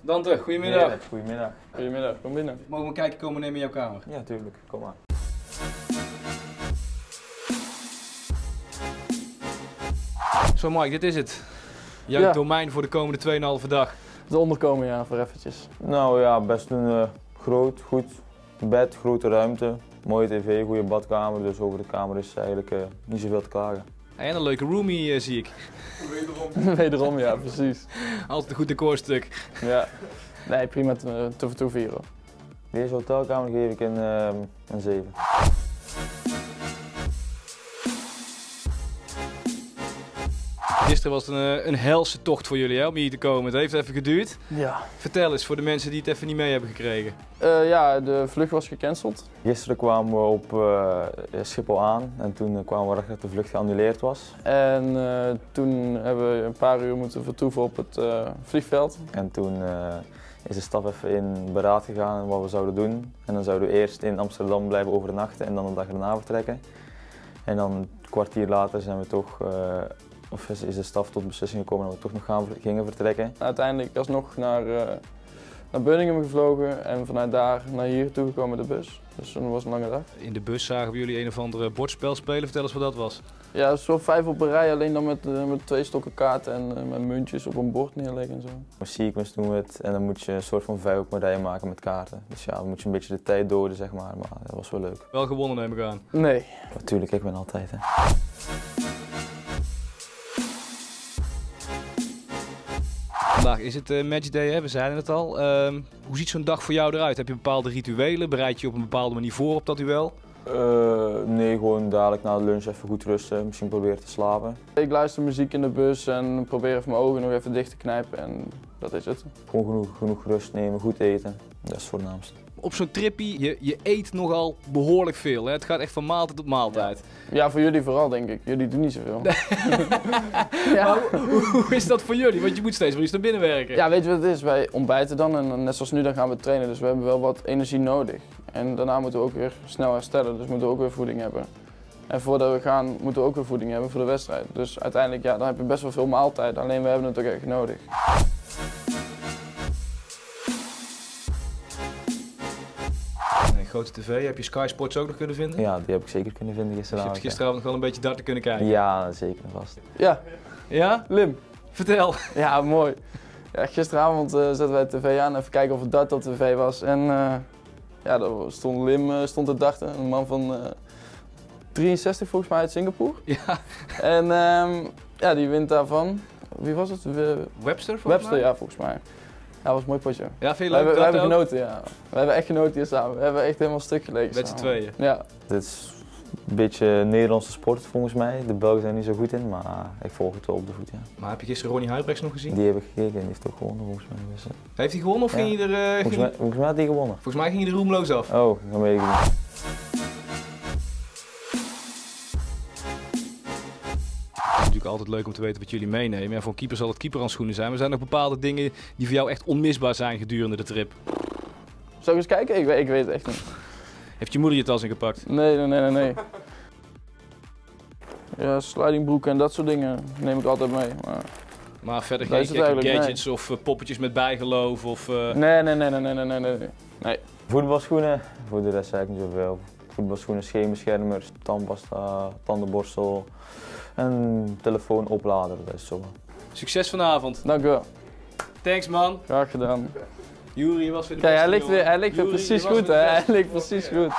Dante, goedemiddag. Heerlijk, Goedemiddag. Goedemiddag, kom binnen. Mogen we een kijkje komen nemen in jouw kamer? Ja, tuurlijk. Kom maar. Zo Mike, dit is het. Jouw Ja. domein voor de komende 2,5 dag. De onderkomen, ja, voor eventjes. Nou ja, best een eh, groot, goed bed, grote ruimte. Mooie tv, goede badkamer. Dus over de kamer is eigenlijk eh, niet zoveel te klagen. En een leuke roomie eh, zie ik. Wederom, ja, precies. Altijd een goed decorstuk. Ja. Nee, prima te, te vertoeven hier hoor. Deze hotelkamer geef ik een, ehm, een 7. Gisteren was het een, eh, een helse tocht voor jullie hè, om hier te komen. Het heeft even geduurd. Ja. Vertel eens voor de mensen die het even niet mee hebben gekregen. Eh, ja, de vlucht was gecanceld. Gisteren kwamen we op eh, Schiphol aan en toen kwamen we erachter dat de vlucht geannuleerd was. En eh, toen hebben we een paar uur moeten vertoeven op het eh, vliegveld. En toen eh, is de staf even in beraad gegaan wat we zouden doen. En dan zouden we eerst in Amsterdam blijven overnachten en dan de dag erna vertrekken. En dan een kwartier later zijn we toch, eh, of is is de staf tot beslissing gekomen dat we toch nog gaan, gingen vertrekken. Uiteindelijk alsnog naar, eh naar Birmingham gevlogen en vanuit daar naar hier toegekomen met de bus. Dus toen was het een lange dag. In de bus zagen we jullie een of andere bordspel spelen. Vertel eens wat dat was. Ja, zo vijf op een rij, alleen dan met, eh, met twee stokken kaarten en eh, met muntjes op een bord neerleggen en zo. Een sequence doen we het en dan moet je een soort van vijf op een rij maken met kaarten. Dus ja, dan moet je een beetje de tijd doden zeg maar, maar dat was wel leuk. Wel gewonnen neem ik aan. Nee. Natuurlijk, ik ben altijd hè. Vandaag is het eh, matchday, hè? we zeiden het al. Ehm, hoe ziet zo'n dag voor jou eruit? Heb je bepaalde rituelen? Bereid je je op een bepaalde manier voor op dat duel? Eh, nee, gewoon dadelijk na de lunch even goed rusten, misschien proberen te slapen. Ik luister muziek in de bus en probeer even mijn ogen nog even dicht te knijpen en dat is het. Gewoon genoeg, genoeg rust nemen, goed eten, dat is het voornaamste. Op zo'n trippie, je, je eet nogal behoorlijk veel. Hè? Het gaat echt van maaltijd tot maaltijd. Ja, voor jullie vooral denk ik. Jullie doen niet zoveel. ja. Maar hoe, hoe is dat voor jullie? Want je moet steeds wel iets naar binnen werken. ja, weet je wat het is? Wij ontbijten dan en net zoals nu dan gaan we trainen. Dus we hebben wel wat energie nodig. En daarna moeten we ook weer snel herstellen. Dus moeten we ook weer voeding hebben. En voordat we gaan moeten we ook weer voeding hebben voor de wedstrijd. Dus uiteindelijk ja, dan heb je best wel veel maaltijd. Alleen we hebben het ook echt nodig. Grote tv, heb je Sky Sports ook nog kunnen vinden? Ja, die heb ik zeker kunnen vinden Dus je gisteravond. hebt gisteravond nog wel een beetje darten kunnen kijken. Ja, zeker en vast. Ja, Ja? Lim. Vertel. Ja, mooi. Ja, gisteravond eh, zetten wij de tv aan, even kijken of het dart op tv was. En eh, ja, daar stond Lim eh, stond te darten, een man van eh 63 volgens mij uit Singapore. Ja. En ehm, ja, die wint daarvan. Wie was het? We- Webster volgens Webster, mij? ja, volgens mij. Ja, dat was een mooi potje. Ja, vind We je leuk hebben, we hebben genoten, ja. We hebben echt genoten hier samen. We hebben echt helemaal stuk gelegen Met z'n tweeën. Ja. Dit is een beetje Nederlandse sport volgens mij. De Belgen zijn er niet zo goed in, maar ik volg het wel op de voet. Ja. Maar heb je gisteren Ronnie Huibrechts nog gezien? Die heb ik gekeken en die heeft ook gewonnen volgens mij. Dus, eh, Heeft hij gewonnen of Ja. ging hij er... eh, ging volgens, mij volgens mij had hij gewonnen. Volgens mij ging hij er roemloos af. Oh, dan weet ik niet. Natuurlijk altijd leuk om te weten wat jullie meenemen. En voor een keeper zal het keeperhandschoenen zijn. Maar zijn er nog bepaalde dingen die voor jou echt onmisbaar zijn gedurende de trip? Zal ik eens kijken? Ik weet, ik weet het echt niet. Heeft je moeder je tas ingepakt? Nee, nee, nee, nee, nee. Ja, slidingbroeken en dat soort dingen neem ik altijd mee. Maar... Maar verder geen gekke gadgets of eh, poppetjes met bijgeloof of... eh, Nee, nee, nee, nee, nee, nee, nee, nee. Voetbalschoenen, voor de rest eigenlijk niet zoveel. Voetbalschoenen, scheenbeschermers, tandpasta, tandenborstel en telefoonoplader, dat is zo. Succes vanavond. Dank u wel. Thanks man. Graag gedaan. Jury was weer de Kijk, hij ligt, weer, hij ligt weer precies goed, hè? Hij ligt precies goed.